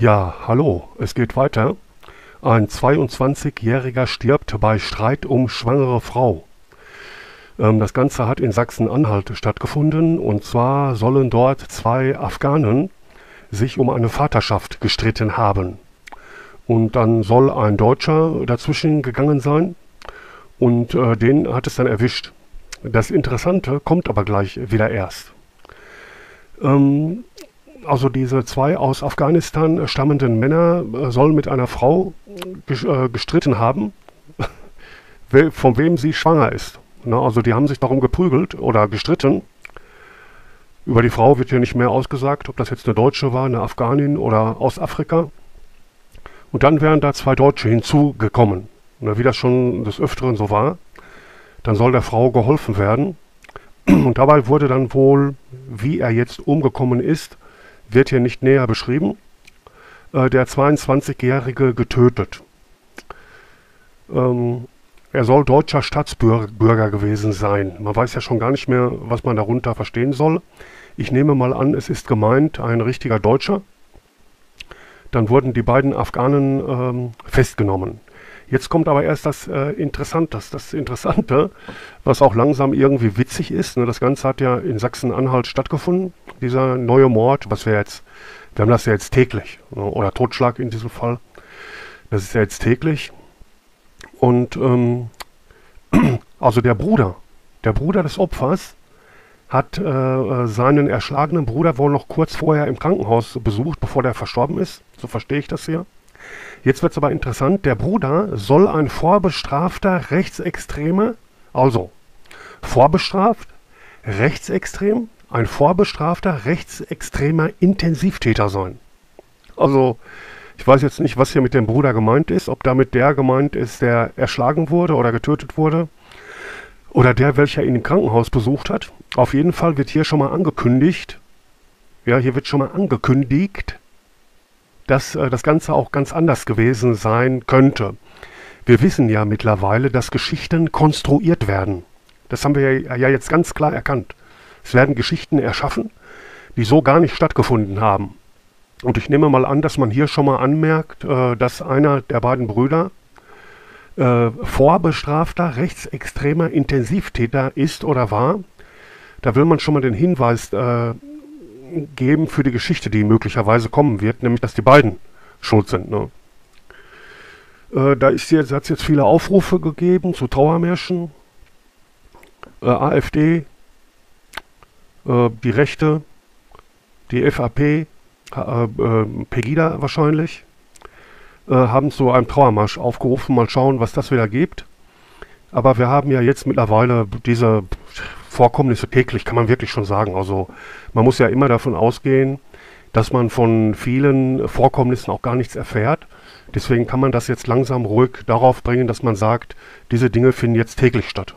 Ja, hallo, es geht weiter. Ein 22-Jähriger stirbt bei Streit um schwangere Frau. Ähm, das Ganze hat in Sachsen-Anhalt stattgefunden und zwar sollen dort zwei Afghanen sich um eine Vaterschaft gestritten haben. Und dann soll ein Deutscher dazwischen gegangen sein und äh, den hat es dann erwischt. Das Interessante kommt aber gleich wieder erst. Ähm, also diese zwei aus Afghanistan stammenden Männer äh, sollen mit einer Frau äh, gestritten haben, von wem sie schwanger ist. Also die haben sich darum geprügelt oder gestritten. Über die Frau wird hier nicht mehr ausgesagt, ob das jetzt eine Deutsche war, eine Afghanin oder aus Afrika. Und dann wären da zwei Deutsche hinzugekommen. Wie das schon des Öfteren so war, dann soll der Frau geholfen werden. Und dabei wurde dann wohl, wie er jetzt umgekommen ist, wird hier nicht näher beschrieben, äh, der 22-Jährige getötet. Ähm, er soll deutscher Staatsbürger gewesen sein. Man weiß ja schon gar nicht mehr, was man darunter verstehen soll. Ich nehme mal an, es ist gemeint ein richtiger Deutscher. Dann wurden die beiden Afghanen ähm, festgenommen. Jetzt kommt aber erst das äh, Interessante, das Interessante, was auch langsam irgendwie witzig ist. Ne? Das Ganze hat ja in Sachsen-Anhalt stattgefunden, dieser neue Mord, was wir jetzt, wir haben das ja jetzt täglich, ne? oder Totschlag in diesem Fall. Das ist ja jetzt täglich. Und ähm, also der Bruder, der Bruder des Opfers hat äh, äh, seinen erschlagenen Bruder wohl noch kurz vorher im Krankenhaus besucht, bevor der verstorben ist. So verstehe ich das hier. Jetzt wird es aber interessant, der Bruder soll ein vorbestrafter Rechtsextremer, also vorbestraft, rechtsextrem, ein vorbestrafter rechtsextremer Intensivtäter sein. Also ich weiß jetzt nicht, was hier mit dem Bruder gemeint ist, ob damit der gemeint ist, der erschlagen wurde oder getötet wurde, oder der, welcher ihn im Krankenhaus besucht hat. Auf jeden Fall wird hier schon mal angekündigt, ja, hier wird schon mal angekündigt, dass äh, das Ganze auch ganz anders gewesen sein könnte. Wir wissen ja mittlerweile, dass Geschichten konstruiert werden. Das haben wir ja, ja jetzt ganz klar erkannt. Es werden Geschichten erschaffen, die so gar nicht stattgefunden haben. Und ich nehme mal an, dass man hier schon mal anmerkt, äh, dass einer der beiden Brüder äh, vorbestrafter rechtsextremer Intensivtäter ist oder war. Da will man schon mal den Hinweis äh, geben für die Geschichte, die möglicherweise kommen wird, nämlich dass die beiden schuld sind. Ne? Äh, da ist jetzt, hat es jetzt viele Aufrufe gegeben zu Trauermärschen, äh, AfD, äh, die Rechte, die FAP, äh, äh, Pegida wahrscheinlich, äh, haben zu einem Trauermarsch aufgerufen. Mal schauen, was das wieder gibt. Aber wir haben ja jetzt mittlerweile diese Vorkommnisse täglich, kann man wirklich schon sagen. Also man muss ja immer davon ausgehen, dass man von vielen Vorkommnissen auch gar nichts erfährt. Deswegen kann man das jetzt langsam ruhig darauf bringen, dass man sagt, diese Dinge finden jetzt täglich statt.